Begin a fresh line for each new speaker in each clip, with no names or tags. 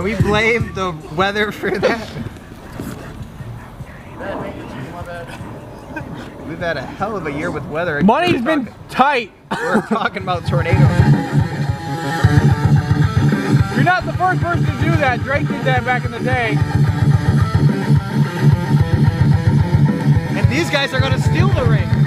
Can we blame the weather for that? We've had a hell of a year with weather.
Money's been
talking-
tight.
We're talking about tornadoes.
You're not the first person to do that. Drake did that back in the day.
And these guys are gonna steal the ring.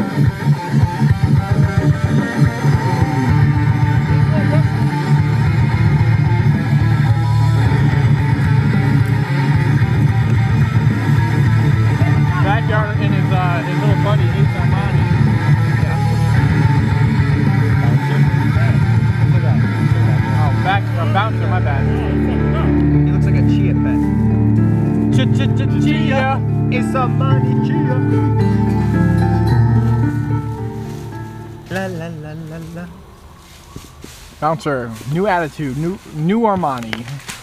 Bouncer, new attitude, new new Armani.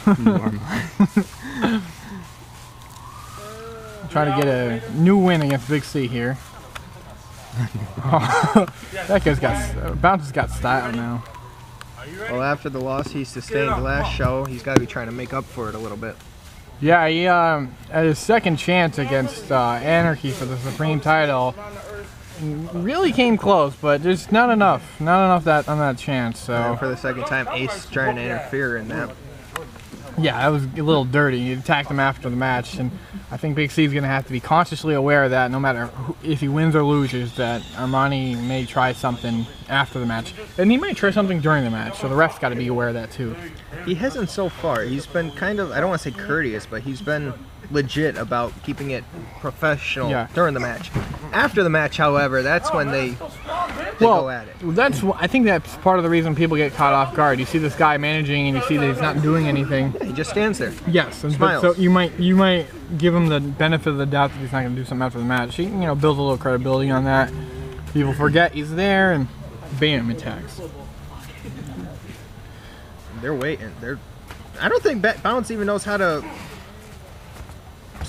Trying to get a new win against Big C here. that guy's got uh, Bouncer's got style now.
Well, after the loss he sustained last show, he's got to be trying to make up for it a little bit.
Yeah, he um, at his second chance against uh, Anarchy for the Supreme title, really came close, but just not enough, not enough that on that chance. So
And for the second time, Ace trying to interfere in that.
Yeah, that was a little dirty. He attacked him after the match, and I think Big C's going to have to be consciously aware of that, no matter who, if he wins or loses, that Armani may try something after the match, and he might try something during the match. So the ref's got to be aware of that too.
He hasn't so far. He's been kind of, I don't want to say courteous, but he's been legit about keeping it professional
Yeah.
during the match. After the match, however, that's when they, they
well,
go at it.
that's I think that's part of the reason people get caught off guard. You see this guy managing, and you see that he's not doing anything.
He just stands there.
Yes, and but
Smiles.
so you might you might give him the benefit of the doubt that he's not going to do something after the match. He you know builds a little credibility on that. People forget he's there, and bam, attacks.
They're waiting. They're. I don't think Bet Bounce even knows how to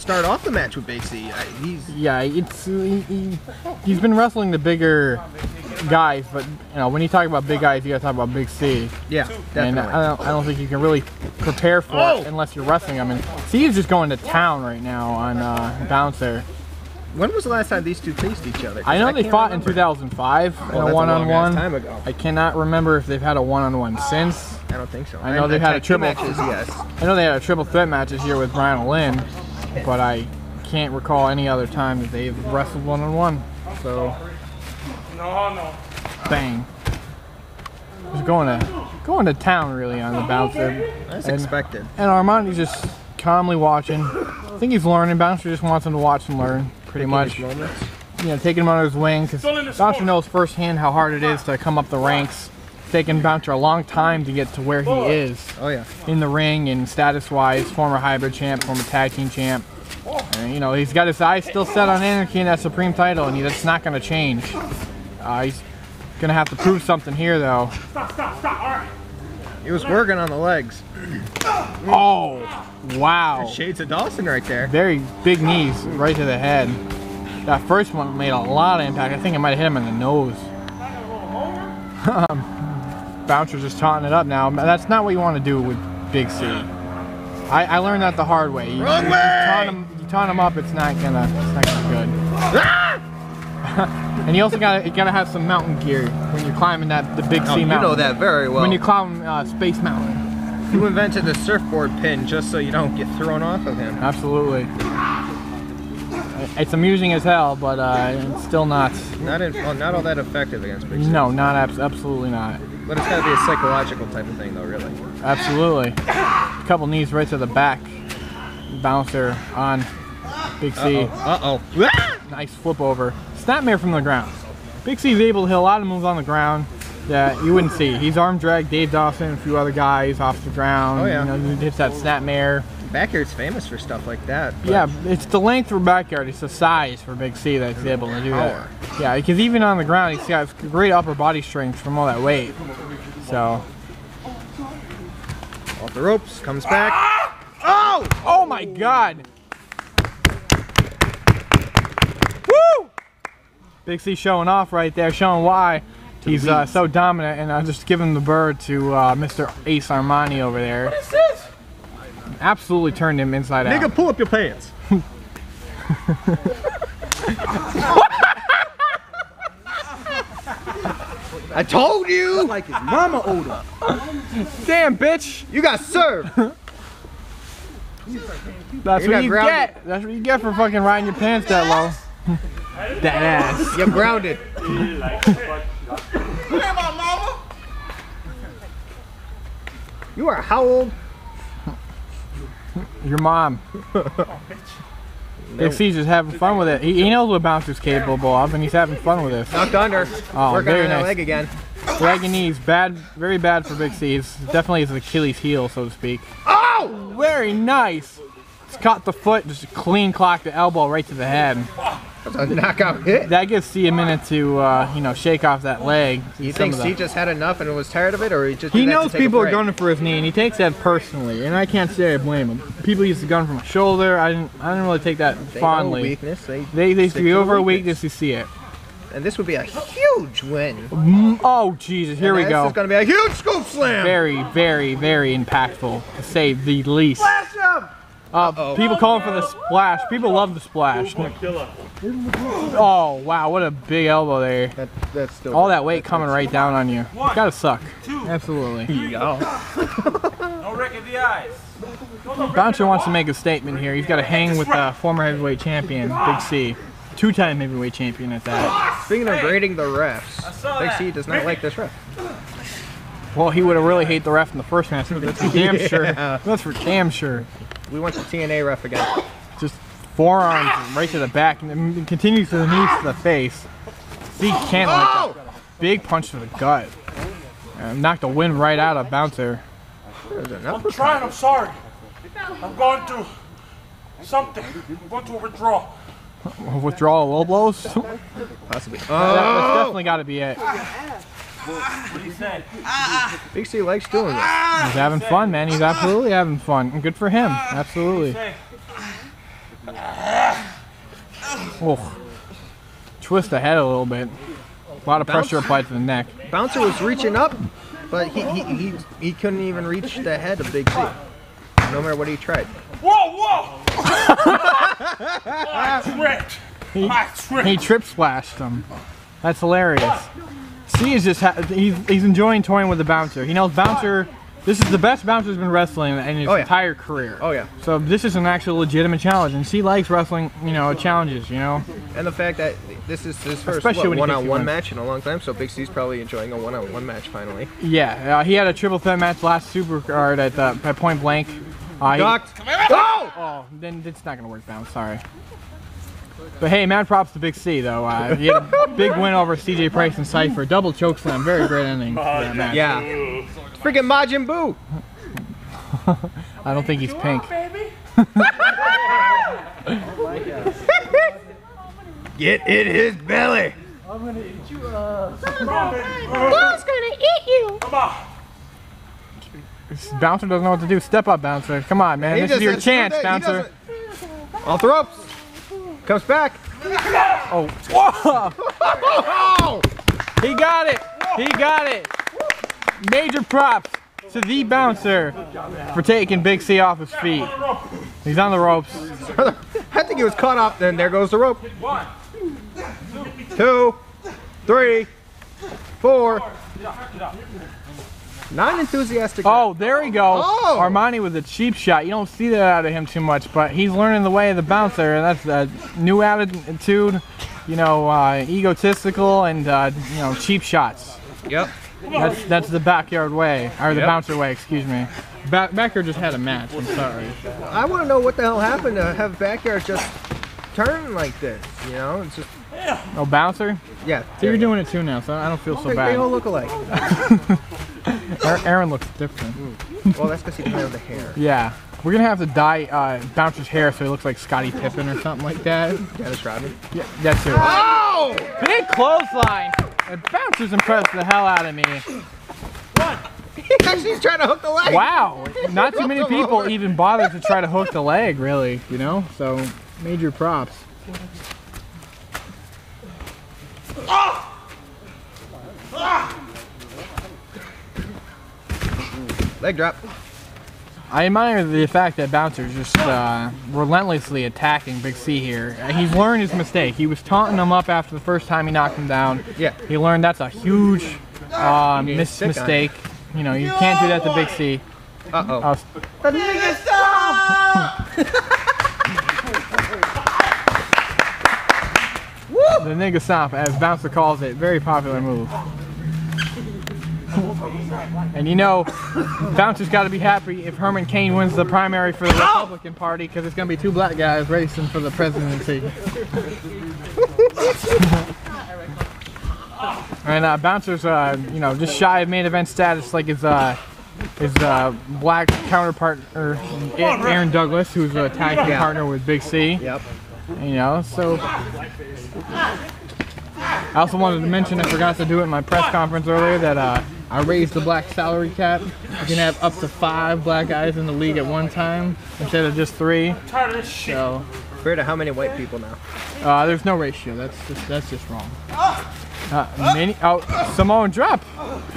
start off the match with Big C. I, he's
Yeah, it's he, he, he's been wrestling the bigger guys, but you know when you talk about big guys, you got to talk about Big C.
yeah,
And
definitely.
I don't, I don't think you can really prepare for
Oh!
it unless you're wrestling them. And C is just going to town right now on uh, Bouncer.
when was the last time these two faced each other?
I know they
can't
fought in 2005
Well,
in a one-on-one.
long-ass time ago.
I cannot remember if they've had a one-on-one since.
I don't think so.
I know
And
they've had a triple-
matches. Yes.
I know they had a triple threat match this year with Brian Lynn, but I can't recall any other time that they've wrestled one-on-one. So,
No, no.
bang. Just going to going to town really on the bouncer.
That's
And-
expected.
And Armani's just calmly watching. I think he's learning. Bouncer just wants him to watch and learn, pretty much.
His.
You know, taking him under his wing because
the
Bouncer knows firsthand how hard it is to come up the ranks. Taken Bouncer a long time to get to where he is
Oh yeah.
in the ring and status-wise. Former hybrid champ, former tag team champ. And, you know, he's got his eyes still set on Anarchy and that Supreme title, and he, that's not going to change. Uh, he's going to have to prove something here, though.
Stop, stop, stop. All right.
He was working on the legs.
Oh, wow.
Shades of Dawson right there.
very big knees right to the head. That first one made a lot of impact. I think it might have hit him in the nose. Bouncer's just taunting it up now. That's not what you want to do with Big C. I, I learned that the hard way. You,
Wrong
you
way!
taunt him, you taunt him up, it's not gonna, it's not gonna be good. and you also gotta, you gotta have some mountain gear when you're climbing that the Big
Oh,
C
you know that very well.
When you climb uh, Space Mountain.
You invented the surfboard pin just so you don't get thrown off of him.
Absolutely. It's amusing as hell, but uh, it's still not.
Not in, well, not all that effective against Big C.
No, not abs- absolutely not.
But it's got to be a psychological type of thing, though, really.
Absolutely. A couple knees right to the back. Bouncer on Big C.
Uh oh.
Nice flip over. Snapmare from the ground. Big C's able to hit a lot of moves on the ground that you wouldn't see. He's arm dragged Dave Dawson, a few other guys off the ground.
Oh, yeah.
You know, he hits that snap mare.
Backyard's famous for stuff like that. but-
Yeah, it's the length for backyard. It's the size for Big C that's able to do that. Yeah, because even on the ground, he's got great upper body strength from all that weight. So,
Off the ropes, comes back. Oh!
oh my God! Woo! Big C showing off right there, showing why he's uh, so dominant. And I'll just give him the bird to uh, Mr. Ace Armani over there. What is this? Absolutely turned him inside out.
Nigga, pull up your pants. I told you!
Like his mama older.
Damn, bitch!
You got served!
That's
You're
what you
grounded.
get. That's what you get for fucking riding your pants that low. that ass.
You're grounded. You are how old?
Your mom. Oh, Big C's just having fun with it. He, he knows what Bouncer's capable of, and he's having fun with it.
Knocked under.
Oh,
Working
very
on
nice.
leg again.
Leg and knees, bad, very bad for Big C. It's definitely his Achilles heel, so to speak.
Oh!
Very nice. It's caught the foot, just clean clock the elbow right to the head.
That's a knockout hit.
That gives C a minute to, uh, you know, shake off that leg.
You
Some
think
of
he just had enough and was tired of it, or he just
He
did to
knows
take a
people are
break?
gunning for his knee, and he takes that personally. And I can't say I blame him. People used to gun from a shoulder. I didn't. I didn't really take that
They know
fondly.
weakness. They,
They they
stick
see over a
weakness.
weakness, you see it.
and this would be a huge win.
Mm, Oh Jesus! Here we
And
go.
This is going to be a huge scoop slam.
Very, very, very impactful to say the least.
Flash him!
Uh,
Uh-oh.
people calling for the splash. People love the splash. Oh wow! What a big elbow there.
That, that's still
All that weight coming right down on you. Gotta suck. Absolutely.
Yeah.
No wreck in the eyes.
Bouncer wants to make a statement here. He's got to hang with the former heavyweight champion, Big C. Two-time heavyweight champion at that.
Speaking of grading the refs, Big. C does not like this ref.
Well, he would have really hate the ref in the first match. That's for damn sure. That's for damn sure.
We want the TNA ref again.
Just forearms right to the back and continues to the knees to the face. C can't like that. Big punch to the gut. Uh, knocked the wind right out of Bouncer.
I'm trying, I'm sorry. I'm going to something. I'm going to withdraw.
Withdrawal low blows. That-
Possibly.
that's
Oh!
definitely got to be it.
What do you say?
Big C likes doing this. Ah!
He's having fun, man. He's absolutely having fun. And good for him. Ah!
Absolutely.
Oh. Twist the head a little bit. A lot of pressure applied to the neck.
Bouncer was reaching up, but he, he, he, he couldn't even reach the head of Big C. No matter what he tried.
Whoa, whoa! I tripped. I tripped.
He trip splashed him. That's hilarious. C is just ha- he's he's enjoying toying with the bouncer. He knows bouncer. This is the best bouncer's been wrestling in his
Oh, yeah.
entire career.
Oh, yeah.
So this is an actual legitimate challenge, and C likes wrestling. You know, challenges. You know.
And the fact that this is his first
Especially when
what,
he thinks he
one-on-one
wins.
match in a long time, so Big C's probably enjoying a one-on-one match finally.
Yeah, uh, he had a triple threat match last Supercard at uh, at Point Blank. Uh, he-
Docked. Oh!
Oh, then it's not gonna work down. Sorry. But hey, mad props to Big C though. Uh, he had a big win over CJ Price and Cypher. Double choke slam. Very great ending. for that match.
Yeah. Freaking Majin Buu.
I don't think he's pink.
Get in his belly.
i'm gonna eat Come on.
Bouncer doesn't know what to do. Step up, Bouncer. Come on, man.
He
this is your chance,
"Screw that." He
Bouncer.
doesn't- Off the ropes. Comes back.
Oh, whoa! He got it. He got it. Major props to the Bouncer for taking Big C off his feet. He's on the ropes.
I think he was caught up. Then there goes the rope.
One.
Two, three, four. Non-enthusiastic.
Oh, there we go.
Oh.
Armani with a cheap shot. You don't see that out of him too much, but he's learning the way of the bouncer, and that's a new attitude. You know, uh, egotistical and uh, you know cheap shots.
Yep.
That's that's the backyard way, or the
Yep.
bouncer way. Excuse me. Back, backyard just had a match. I'm sorry.
I want to know what the hell happened to have backyard just turn like this. You know, it's just
Oh, bouncer.
Yeah.
So you're doing it too now, so I don't feel so
bad. they all
bad.
look alike.
Aaron- Aaron looks different.
well, that's because he doesn't the hair.
Yeah. We're gonna have to dye uh, Bouncer's hair so he looks like Scottie Pippen or something like that.
Dennis Rodman.
Yeah, that's it.
Oh!
Big clothesline. And Bouncer's impressed the hell out of me.
He's trying to hook the leg.
Wow. Not too many people even bother to try to hook the leg, really, you know? So, major props.
Leg drop.
I admire the fact that Bouncer's just uh, relentlessly attacking Big C here. He's learned his mistake. He was taunting him up after the first time he knocked him down.
Yeah.
He learned that's a huge uh, mis-
stick on it.
mistake. You know, you can't do that to Big C.
Uh oh.
Uh, the nigga stomp, as Bouncer calls it, very popular move. And you know, Bouncer's got to be happy if Herman Cain wins the primary for the Republican Party because it's going to be two black guys racing for the presidency. and uh, Bouncer's, uh, you know, just shy of main event status like his uh, his uh, black counterpart, or Aaron Douglas, who's a tag team partner with Big C.
Yep.
You know, so I also wanted to mention I forgot to do it in my press conference earlier that uh, I raised the black salary cap. You can have up to five black guys in the league at one time instead of just three.
Tired of this shit.
So
Compared to how many white people now?
uh, there's no ratio. That's just that's just wrong. Uh, many, oh, Samoan drop.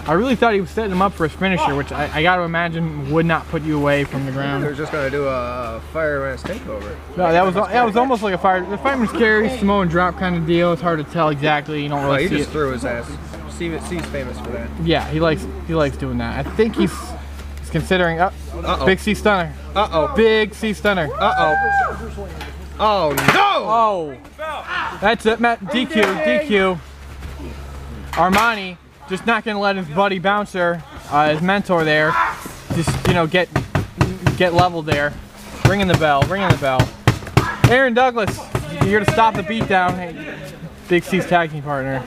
I really thought he was setting him up for his finisher, which I, I got to imagine would not put you away from the ground.
They're just gonna do a fireman's takeover.
No, that was that was almost like a fire. The fireman's carry, Samoan drop kind of deal. It's hard to tell exactly. You don't
Oh,
really
he
see
just
it.
threw his ass. Steve, Steve's famous for that.
Yeah, he likes he likes doing that. I think he's he's considering. Uh,
Uh-oh.
Big C stunner.
Uh oh.
Big C stunner.
Uh oh. Oh no!
Oh, that's it, Matt. DQ, DQ. Armani just not gonna let his buddy bouncer, uh, his mentor there, just you know get get leveled there. Ringing the bell, ringing the bell. Aaron Douglas, you're here to stop the beatdown. Hey, Big C's tag team partner.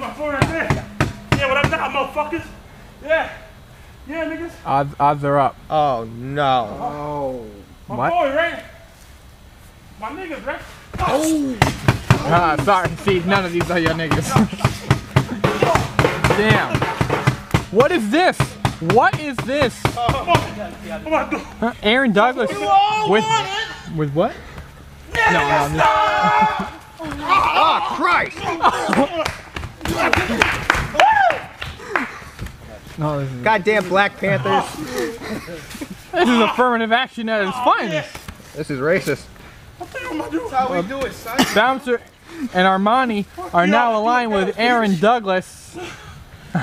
Yeah, what I got, motherfuckers? Yeah. Yeah, niggas.
Odds, odds are up.
Oh no!
My
What?
boy, right? My niggas, right? Oh.
Ah, sorry. See, none of these are your niggas. Damn. What is this? What is this?
I'm about to
Huh? Aaron Douglas with with what? No, no, no.
Oh Christ!
no this, is,
Goddamn Black Panthers!
this is affirmative action at its finest.
This is racist.
Bouncer and Armani are now aligned with Aaron Douglas.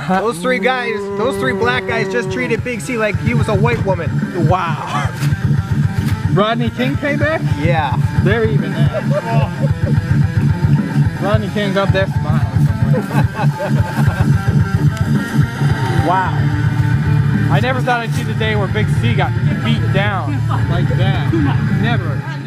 Those three guys, those three black guys just treated Big C like he was a white woman.
Wow. Rodney King came back?
Yeah.
They're even now. Rodney King's up there smiling somewhere. wow. I never thought I'd see the day where Big C got beat down like that. Never.